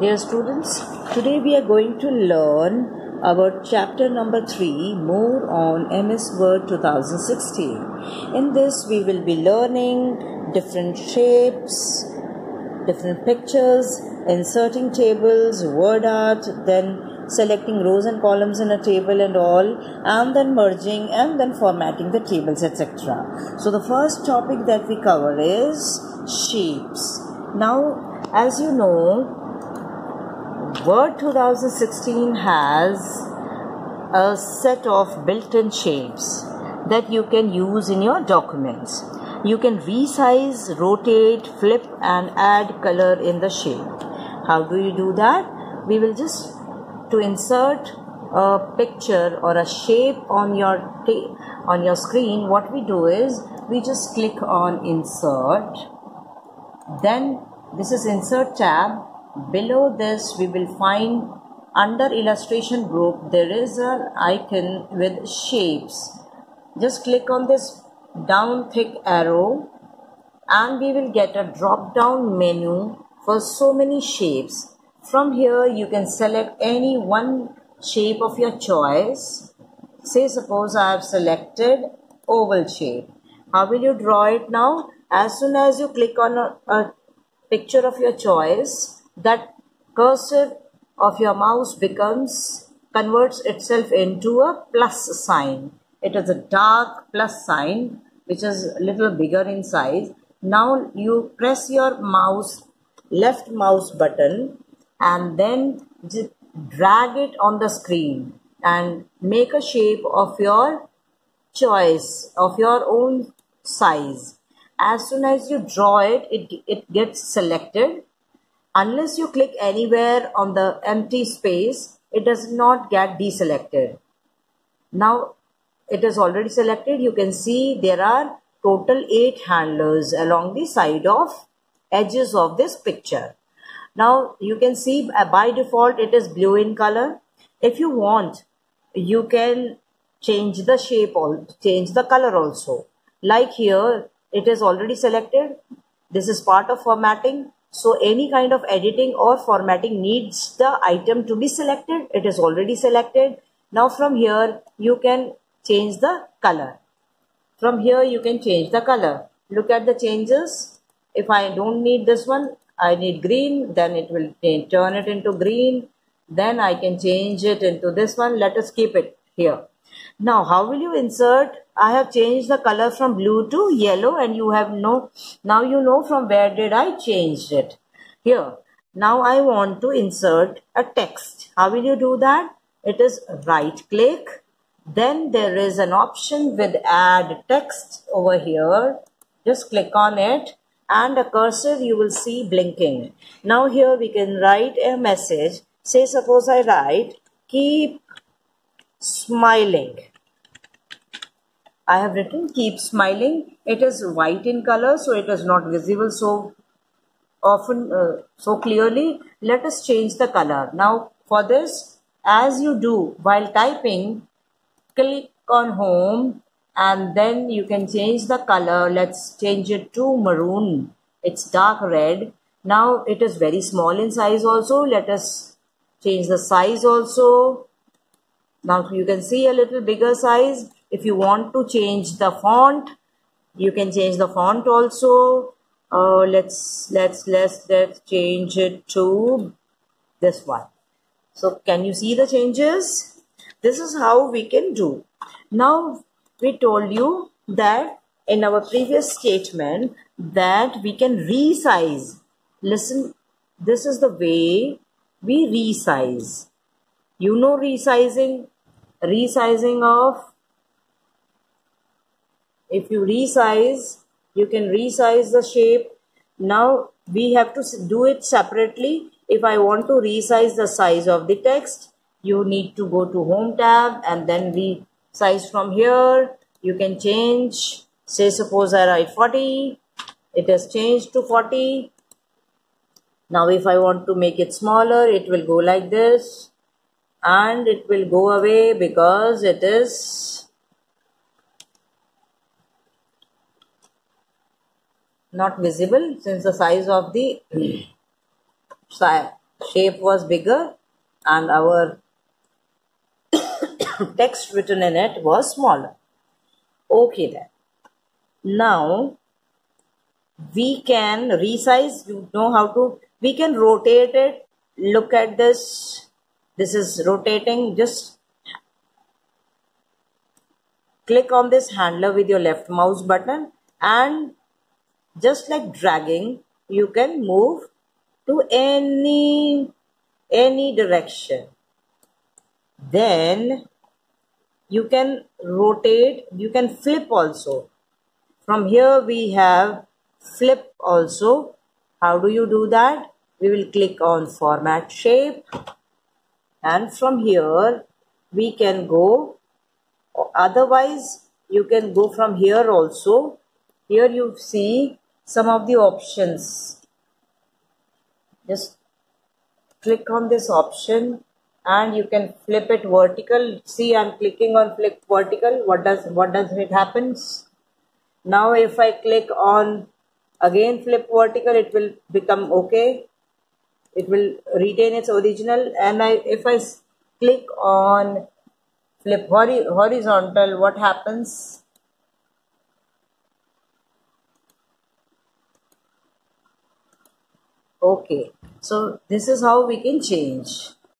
Dear students, today we are going to learn about chapter number 3 more on MS Word 2016. In this, we will be learning different shapes, different pictures, inserting tables, word art, then selecting rows and columns in a table and all, and then merging and then formatting the tables, etc. So, the first topic that we cover is shapes. Now, as you know, Word 2016 has a set of built in shapes that you can use in your documents. You can resize, rotate, flip, and add color in the shape. How do you do that? We will just to insert a picture or a shape on your on your screen. What we do is we just click on insert. Then this is insert tab below this we will find under illustration group there is an icon with shapes. Just click on this down thick arrow and we will get a drop down menu for so many shapes. From here you can select any one shape of your choice. Say suppose I have selected oval shape. How will you draw it now? As soon as you click on a, a picture of your choice that cursor of your mouse becomes converts itself into a plus sign. It is a dark plus sign which is a little bigger in size. Now you press your mouse left mouse button and then drag it on the screen and make a shape of your choice of your own size. As soon as you draw it it, it gets selected unless you click anywhere on the empty space, it does not get deselected. Now it is already selected. You can see there are total 8 handlers along the side of edges of this picture. Now you can see uh, by default it is blue in color. If you want, you can change the shape or change the color also. Like here, it is already selected. This is part of formatting. So any kind of editing or formatting needs the item to be selected. It is already selected. Now from here you can change the color. From here you can change the color. Look at the changes. If I don't need this one, I need green, then it will turn it into green. Then I can change it into this one. Let us keep it here. Now, how will you insert? I have changed the color from blue to yellow and you have no, now you know from where did I change it. Here, now I want to insert a text. How will you do that? It is right click. Then there is an option with add text over here. Just click on it and a cursor you will see blinking. Now here we can write a message. Say suppose I write keep smiling. I have written keep smiling. It is white in color so it is not visible so often uh, so clearly. Let us change the color. Now for this as you do while typing click on home and then you can change the color. Let's change it to maroon. It's dark red. Now it is very small in size also. Let us change the size also now you can see a little bigger size. If you want to change the font, you can change the font also. Uh, let's let's let's let's change it to this one. So can you see the changes? This is how we can do. Now we told you that in our previous statement that we can resize. Listen, this is the way we resize. You know resizing resizing of. If you resize you can resize the shape. Now we have to do it separately. If I want to resize the size of the text you need to go to home tab and then resize from here. You can change. Say suppose I write 40 it has changed to 40 now if I want to make it smaller it will go like this and it will go away because it is not visible since the size of the shape was bigger and our text written in it was smaller. Okay then. Now we can resize, you know how to, we can rotate it. Look at this. This is rotating. Just click on this handler with your left mouse button and just like dragging, you can move to any any direction. Then you can rotate you can flip also. From here we have flip also. How do you do that? We will click on format shape and from here we can go. Otherwise you can go from here also. Here you see some of the options. Just click on this option and you can flip it vertical. See i'm clicking on flip vertical. What does what does it happens now if i click on again flip vertical it will become okay it will retain its original and i if i click on flip hori horizontal what happens? Okay so this is how we can change